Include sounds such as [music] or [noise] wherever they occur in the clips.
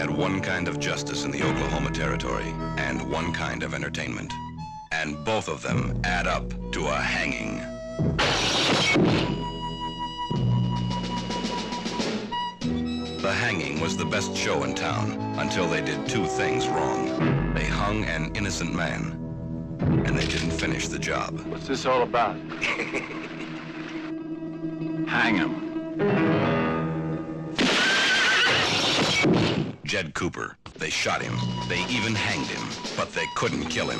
had one kind of justice in the Oklahoma Territory and one kind of entertainment. And both of them add up to a hanging. The hanging was the best show in town until they did two things wrong. They hung an innocent man, and they didn't finish the job. What's this all about? [laughs] Hang him. Jed Cooper. They shot him. They even hanged him, but they couldn't kill him.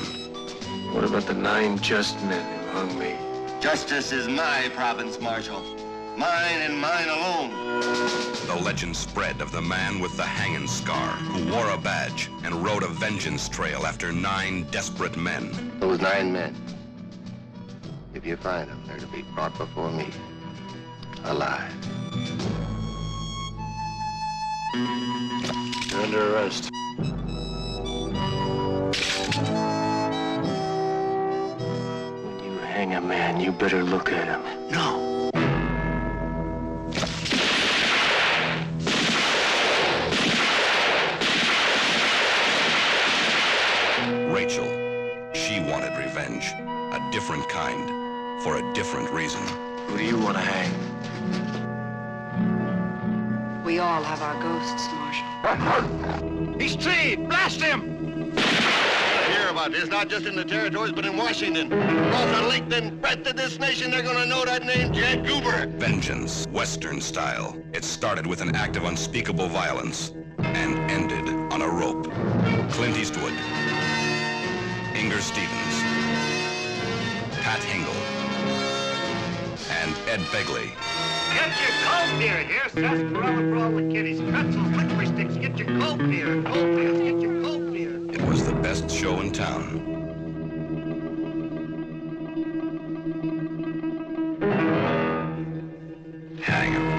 What about the nine just men who hung me? Justice is my province, Marshal. Mine and mine alone. The legend spread of the man with the hanging scar who wore a badge and rode a vengeance trail after nine desperate men. Those nine men. If you find them, they're to be brought before me. Alive. You're under arrest. When you hang a man, you better look at him. No. Rachel. She wanted revenge. A different kind. For a different reason. Who do you want to hang? We all have our ghosts, Marshal. [laughs] He's treed! Blast him! I hear about this, not just in the territories, but in Washington. Across the length and breadth of this nation, they're gonna know that name, Jed Cooper. Vengeance, Western style. It started with an act of unspeakable violence and ended on a rope. Clint Eastwood, Inger Stevens, Pat Hingle, and Ed Begley. Get your cold beer here. That's for all the kiddies. Pretzels, licorice sticks. Get your cold beer. Cold beer. Get your cold beer. It was the best show in town. Hang on.